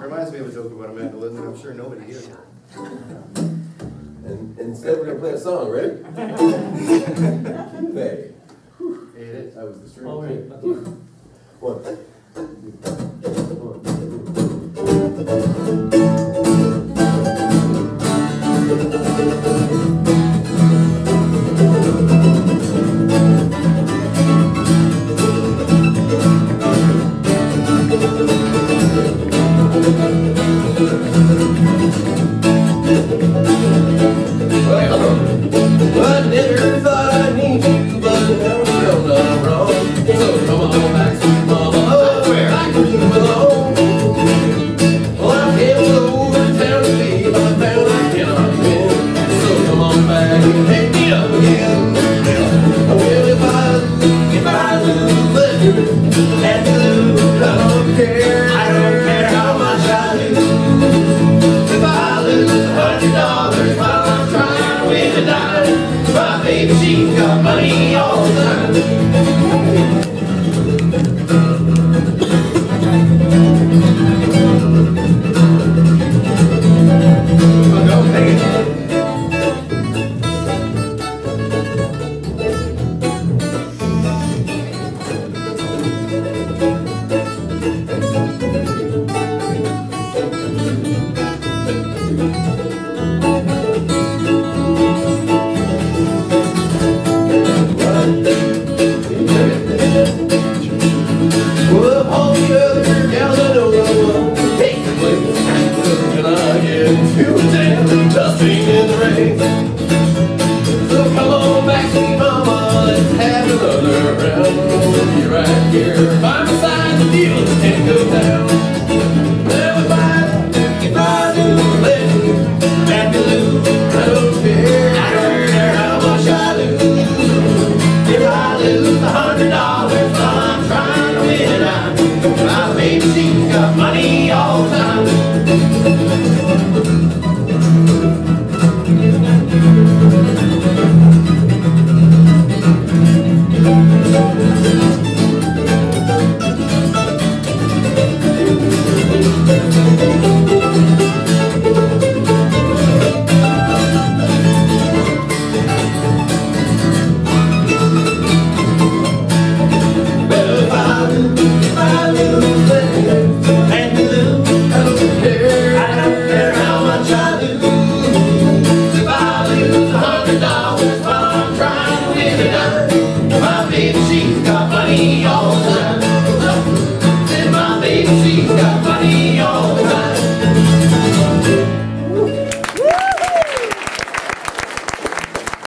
Reminds me of a joke about a mandolin that I'm sure nobody hears. And instead, we're gonna play a song, ready? Hey, It is. that was the string. All right. One. Thank Thank you. She's got money all the time. Thank you. in the rain. So come on back, see mama, let's have another round. Be right here by